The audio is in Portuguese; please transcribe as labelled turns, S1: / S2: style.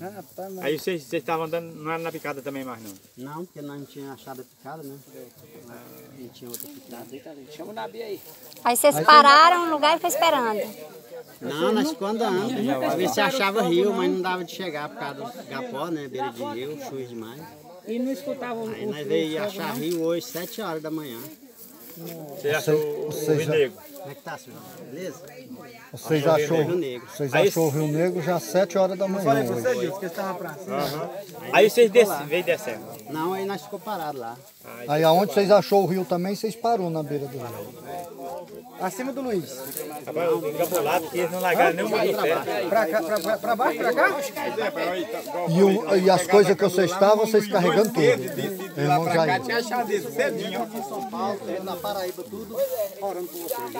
S1: Rapaz, mas...
S2: Aí vocês estavam andando, não era na picada também mais não?
S1: Não, porque nós não tínhamos achado a picada, né? Não tinha outra picada.
S3: Chama o Nabi aí.
S4: Aí vocês pararam no lugar e ficou esperando.
S1: Não, nós ficamos andando. Pra ver se achava rio, mas não dava de chegar por causa do gapó, né? Beira de rio, chuva demais.
S3: E não escutava o,
S1: Aí nós veio achar rio hoje, 7 horas da manhã.
S2: Você achou o, o Rio
S5: já-
S2: Negro?
S1: Como é que tá, senhor? Beleza?
S5: Vocês
S1: Achou o
S5: achou,
S1: Rio Negro.
S5: vocês
S2: Aí-
S5: achou o Rio Negro já às 7 horas da manhã hoje.
S2: Aí vocês veio descendo.
S1: Não, aí nós ficou parado lá.
S5: Aí aonde vocês achou o rio também, vocês parou na beira do rio.
S1: Acima do Luiz.
S2: Rapaz, o encabulado que eles não largaram nenhum certo.
S1: Pra, cá, pra, pra, pra baixo, pra cá?
S5: E, o- e as coisas que vocês estavam, vocês carregando tudo. Irmão Jair.
S6: Tinha achado isso cedinho.
S1: Aqui em São Paulo, na Paraíba, tudo, orando por vocês,